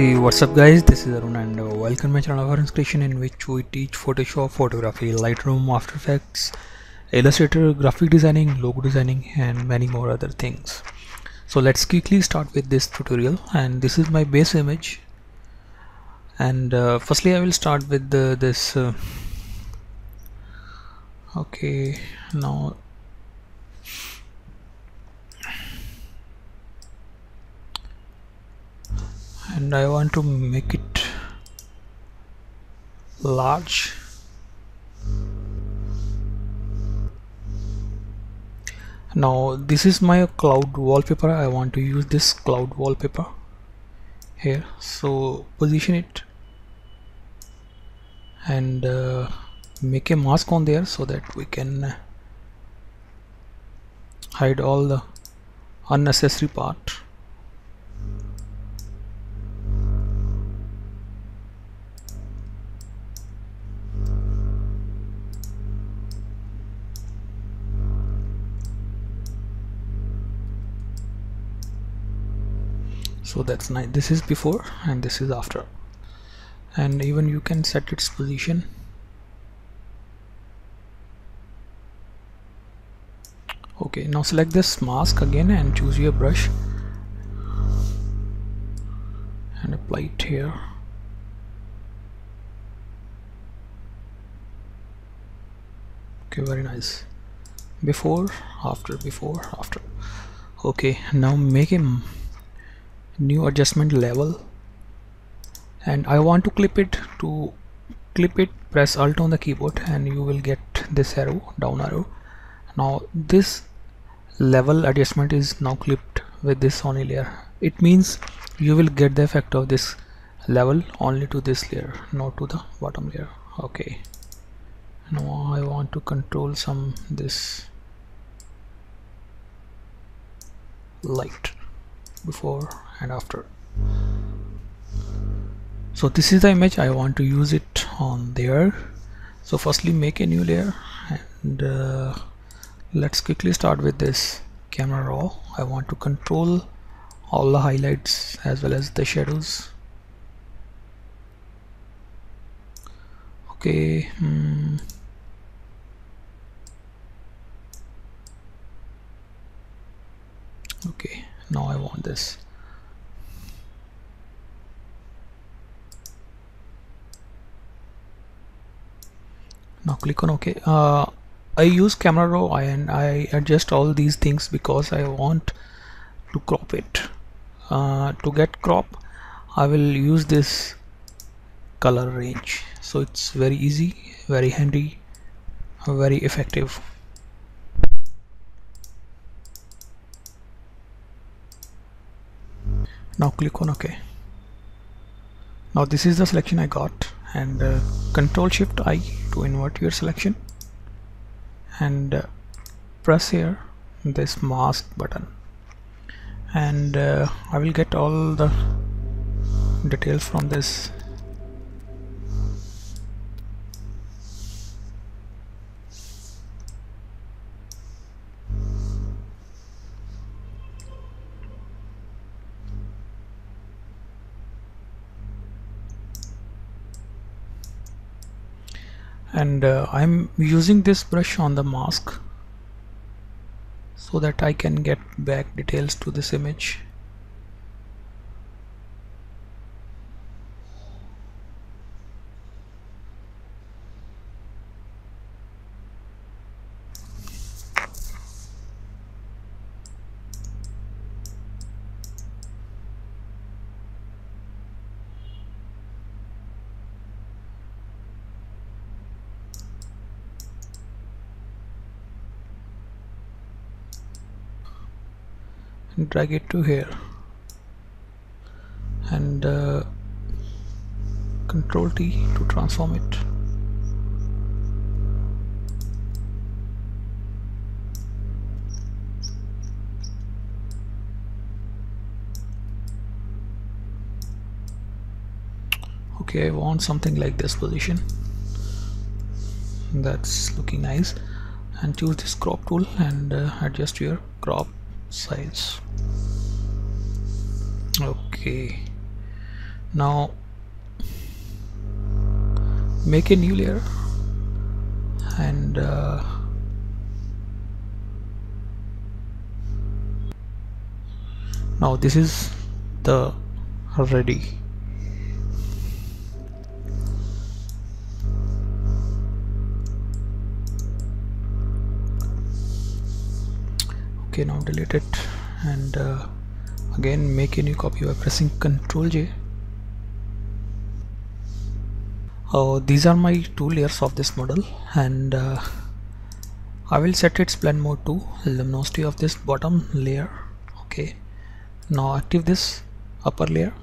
Hey what's up guys this is Arun and uh, welcome to my channel of Arunz Creation in which we teach Photoshop, photography, Lightroom, After Effects, Illustrator, graphic designing, logo designing and many more other things. So let's quickly start with this tutorial and this is my base image and uh, firstly I will start with the, this uh, okay now and I want to make it large. Now this is my cloud wallpaper. I want to use this cloud wallpaper here. So position it and uh, make a mask on there so that we can hide all the unnecessary part so that's nice this is before and this is after. And even you can set its position. Okay now select this mask again and choose your brush. And apply it here. Okay very nice. Before after before after. Okay now make a new adjustment level. And I want to clip it to clip it press alt on the keyboard and you will get this arrow down arrow. Now this level adjustment is now clipped with this only layer. It means you will get the effect of this level only to this layer not to the bottom layer. Okay. Now I want to control some this light before and after. So this is the image. I want to use it on there. So firstly make a new layer and uh, let's quickly start with this camera raw. I want to control all the highlights as well as the shadows. Okay hmm. okay now I want this now click on ok uh, I use camera raw and I adjust all these things because I want to crop it. Uh, to get crop I will use this color range. So it's very easy very handy very effective. Now click on ok now this is the selection I got and uh, control shift I to invert your selection. And uh, press here this mask button. And uh, I will get all the details from this and uh, I'm using this brush on the mask so that I can get back details to this image drag it to here. And uh, control T to transform it. Okay I want something like this position. That's looking nice. And choose this crop tool and uh, adjust your crop size okay. Now make a new layer and uh, now this is the ready okay now delete it and uh, again make a new copy by pressing ctrl J. Uh, these are my two layers of this model and uh, I will set its blend mode to luminosity of this bottom layer okay. Now active this upper layer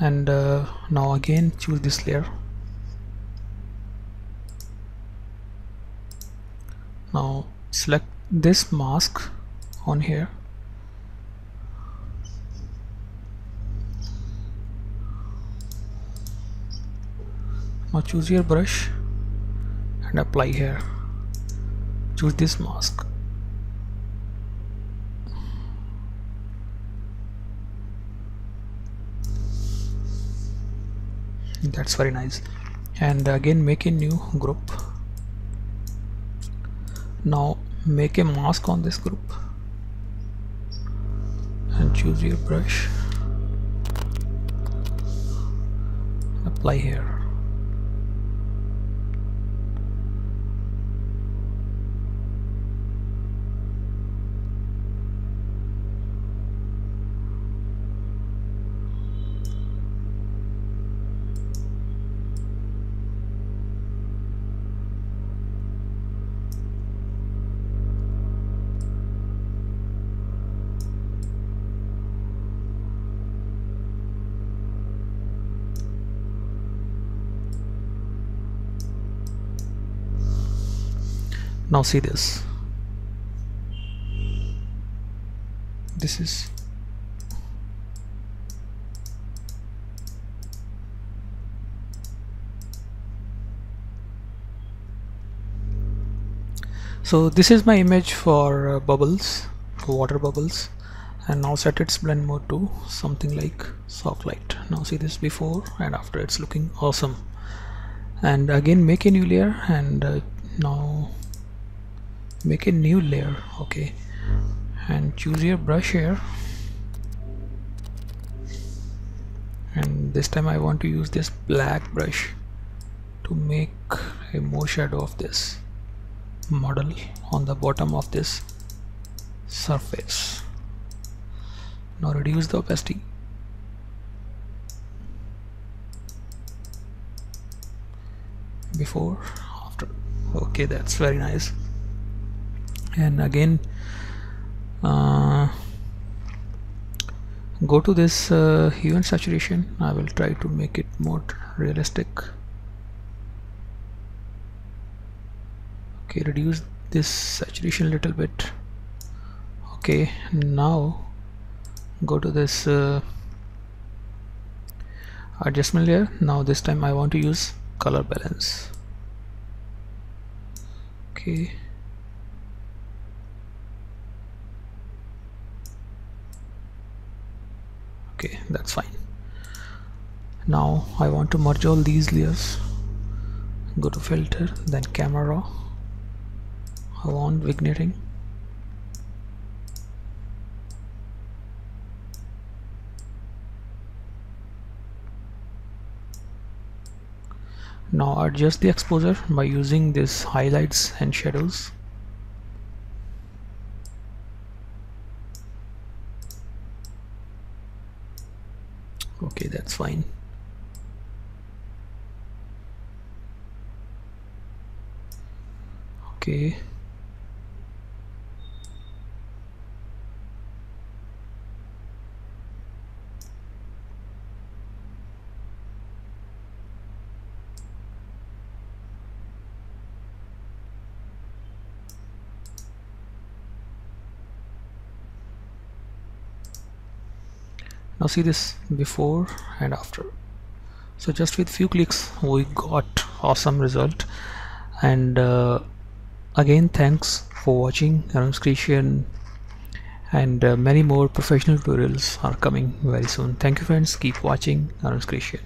and uh, now again choose this layer. Now select this mask on here. Now choose your brush and apply here. Choose this mask. That's very nice. And again make a new group. Now make a mask on this group choose your brush. Apply here now see this. This is so this is my image for uh, bubbles water bubbles and now set its blend mode to something like soft light. Now see this before and after it's looking awesome. And again make a new layer and uh, now make a new layer okay? And choose your brush here. And this time I want to use this black brush to make a more shadow of this model on the bottom of this surface. Now reduce the opacity. Before after. Okay that's very nice and again uh, go to this uh, hue and saturation. I will try to make it more realistic. Okay reduce this saturation a little bit. Okay now go to this uh, adjustment layer. Now this time I want to use color balance. Okay okay that's fine. Now I want to merge all these layers. Go to filter then camera I want vignetting. Now adjust the exposure by using this highlights and shadows okay that's fine. Okay now see this before and after. So just with few clicks we got awesome result. And uh, again thanks for watching Arunz Creation and uh, many more professional tutorials are coming very soon. Thank you friends. Keep watching Arunz Creation